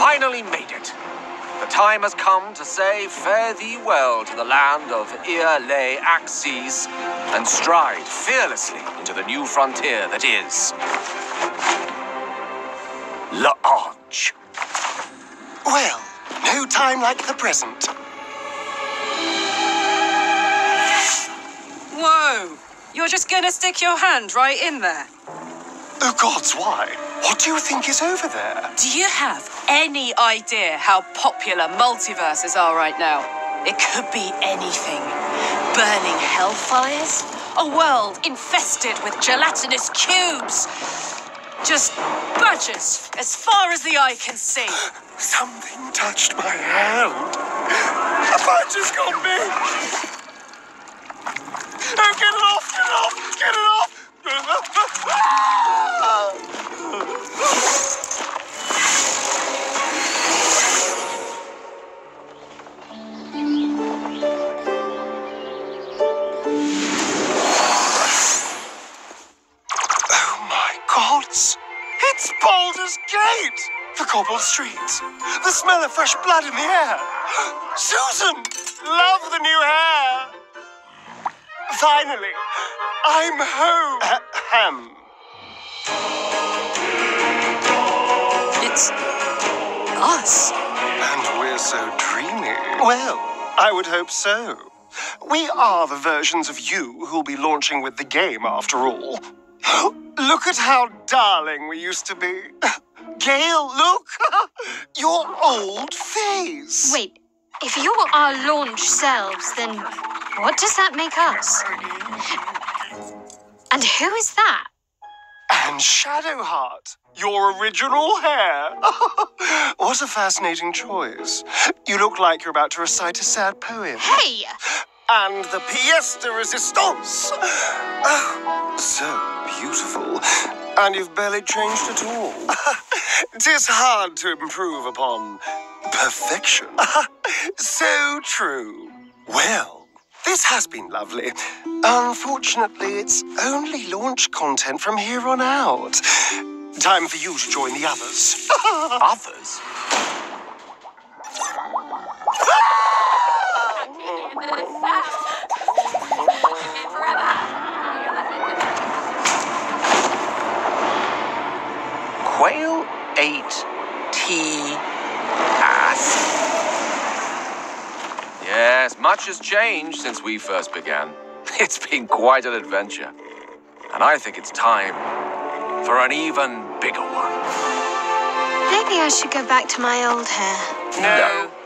finally made it. The time has come to say fare thee well to the land of Early Access and stride fearlessly into the new frontier that is. La Ange. Well, no time like the present. Whoa! You're just gonna stick your hand right in there? Oh gods, why? What do you think is over there? Do you have any idea how popular multiverses are right now? It could be anything. Burning hellfires? A world infested with gelatinous cubes? Just badgers as far as the eye can see. Something touched my hand. A me! Oh, get Baldur's Gate! The cobbled streets, the smell of fresh blood in the air. Susan! Love the new hair! Finally, I'm home! Ahem. It's us. And we're so dreamy. Well, I would hope so. We are the versions of you who'll be launching with the game after all. Look at how darling we used to be. Gale, look! Your old face! Wait, if you're our launch selves, then what does that make us? And who is that? And Shadowheart, your original hair. what a fascinating choice. You look like you're about to recite a sad poem. Hey! and the pièce de resistance. And you've barely changed at all. Tis hard to improve upon perfection. so true. Well, this has been lovely. Unfortunately, it's only launch content from here on out. Time for you to join the others. Others? Quail ate tea ass. Yes, much has changed since we first began. It's been quite an adventure. And I think it's time for an even bigger one. Maybe I should go back to my old hair. No.